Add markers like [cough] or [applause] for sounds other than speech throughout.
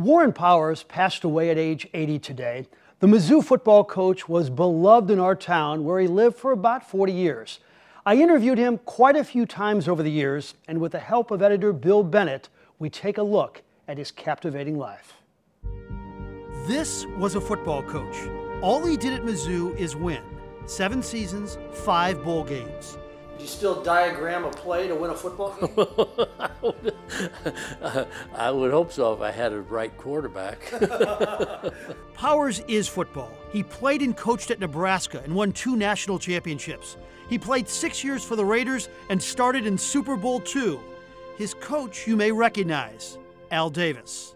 Warren Powers passed away at age 80 today. The Mizzou football coach was beloved in our town where he lived for about 40 years. I interviewed him quite a few times over the years, and with the help of editor Bill Bennett, we take a look at his captivating life. This was a football coach. All he did at Mizzou is win. Seven seasons, five bowl games. Do you still diagram a play to win a football game? [laughs] I would hope so if I had a right quarterback. [laughs] Powers is football. He played and coached at Nebraska and won two national championships. He played six years for the Raiders and started in Super Bowl II. His coach you may recognize, Al Davis.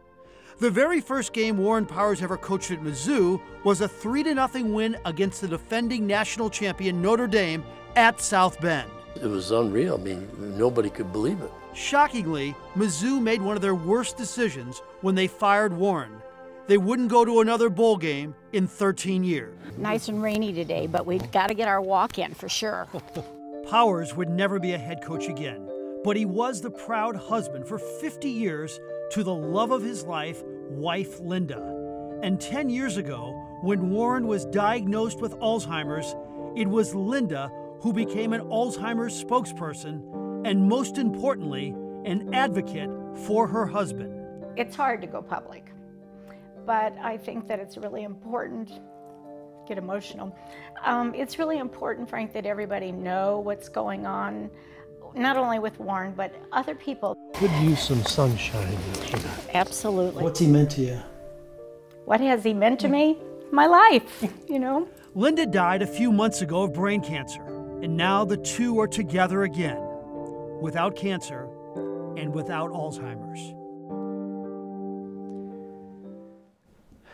The very first game Warren Powers ever coached at Mizzou was a 3 0 win against the defending national champion Notre Dame at South Bend. It was unreal. I mean, nobody could believe it. Shockingly, Mizzou made one of their worst decisions when they fired Warren. They wouldn't go to another bowl game in 13 years. Nice and rainy today, but we've got to get our walk in for sure. [laughs] Powers would never be a head coach again, but he was the proud husband for 50 years to the love of his life, wife Linda. And 10 years ago, when Warren was diagnosed with Alzheimer's, it was Linda who became an Alzheimer's spokesperson and, most importantly, an advocate for her husband. It's hard to go public, but I think that it's really important. Get emotional. Um, it's really important, Frank, that everybody know what's going on, not only with Warren, but other people. Could use some sunshine. Absolutely. What's he meant to you? What has he meant to me? My life, you know. Linda died a few months ago of brain cancer. And now the two are together again, without cancer and without Alzheimer's.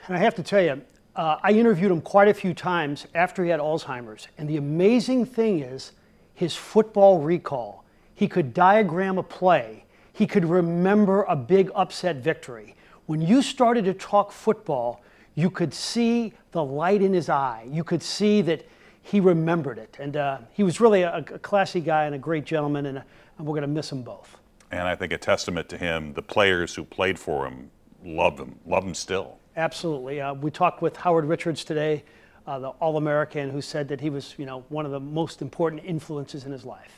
And I have to tell you, uh, I interviewed him quite a few times after he had Alzheimer's. And the amazing thing is his football recall. He could diagram a play, he could remember a big upset victory. When you started to talk football, you could see the light in his eye. You could see that he remembered it. And uh, he was really a, a, classy guy and a great gentleman, and, uh, and we're going to miss them both. And I think a testament to him, the players who played for him loved him, love him still. Absolutely. Uh, we talked with Howard Richards today, uh, the All-American, who said that he was, you know, one of the most important influences in his life.